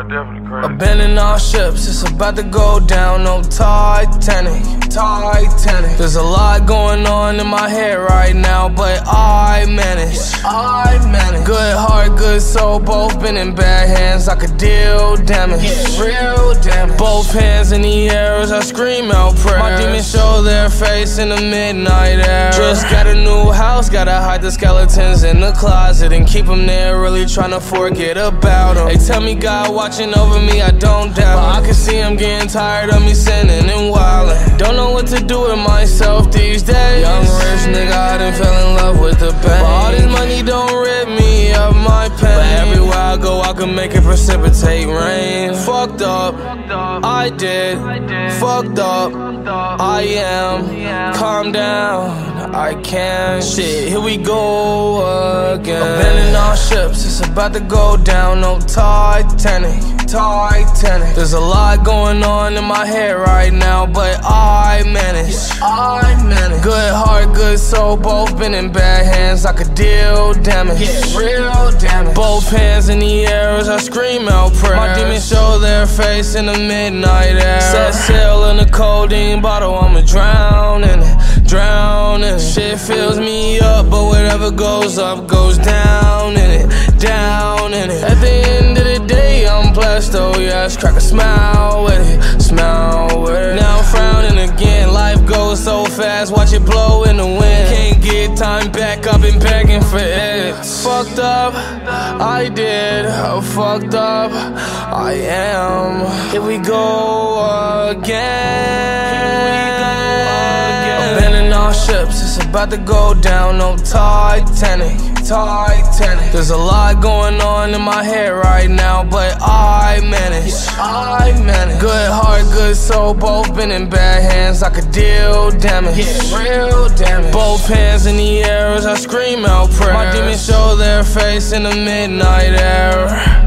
definitely crazy. Abandoning all ships, it's about to go down. No Titanic, Titanic. There's a lot going on in my head right now, but I manage. I manage. Good heart, good soul, both been in bad hands. I could deal damage, real damage. Both hands in the air as I scream out prayers. My demons show their face in the midnight air. Just got a new house, gotta hide the skeletons in the closet and keep them there. Really trying to forget about them. They tell me God watching over me, I don't doubt. But I can see I'm getting tired of me sinning and wildin'. Don't know what to do with myself these days. Young rich nigga, can make it precipitate rain. Fucked up, I did. Fucked up, I am. Calm down, I can't. Shit, here we go again. Abandoning all ships, it's about to go down. No Titanic, Titanic. There's a lot going on in my head right now, but I manage. I manage. Good good soul, both been in bad hands. I could deal damage, real damage. Both hands in the air as I scream out prayers. My demons show their face in the midnight air. Set sail in a codeine bottle, I'ma drown in it, drown in it. Shit fills me up, but whatever goes up goes down in it, down in it. At the end of the day, I'm blessed, oh yes. Crack a smile with it, smile with it. Now I'm frowning again. Life goes so fast, watch it blow back, I've been begging for it. Fucked up, I did. Fucked up, I am. Here we go again. Abandoning all ships, it's about to go down. No Titanic, Titanic. There's a lot going on in my head right now, but I manage. I manage. Good heart, good soul, both been in bad hands. I could deal damage, real damage. Both hands in the air as I scream out prayers. My demons show their face in the midnight air. Midnight air. Midnight air.